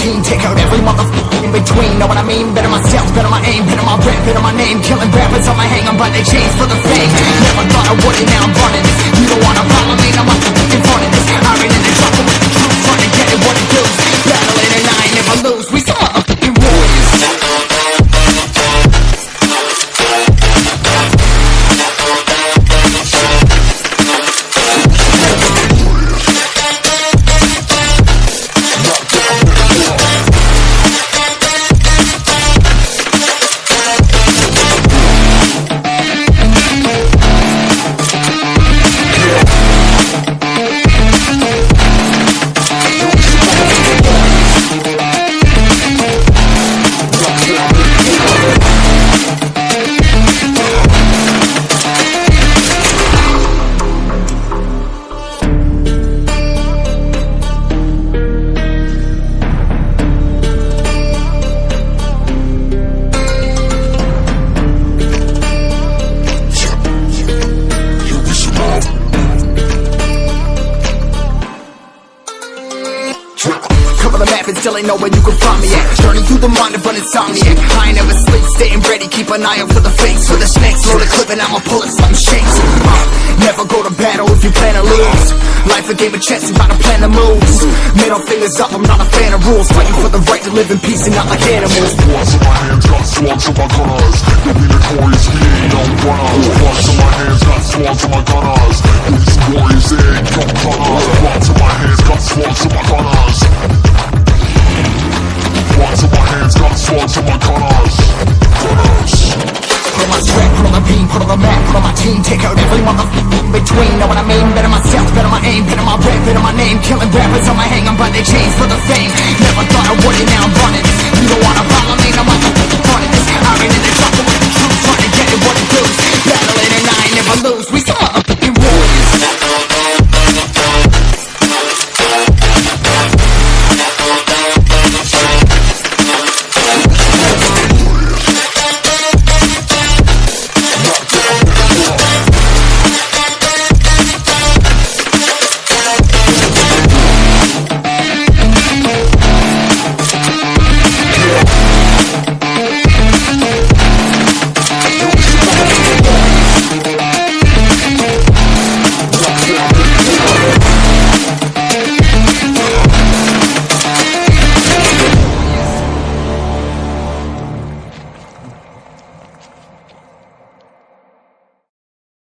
take out every motherfucker in between. Know what I mean? Better myself, better my aim, better my rap, better my name. Killing rappers on my hang on, but they chains for the fame. Never thought the map and still ain't know where you can find me at Journey through the mind of an insomniac I ain't never sleep, staying ready, keep an eye out for the fakes For the snakes, load a clip and I'ma pull it, something shakes Never go to battle if you plan to lose Life a game of chess, you gotta plan the moves Middle fingers up, I'm not a fan of rules Fighting for the right to live in peace and not like animals in my hands, got slugs in my gunners. You'll be notorious, we ain't no runners. In my hands, got slugs in my gunners. You'll warriors, they ain't no runners. In my hands, got slugs in my team Take out every motherfucker in between. Know what I mean? Better myself, better my aim, better my rap, better my name. Killing rappers on my hang I'm by they chains for the fame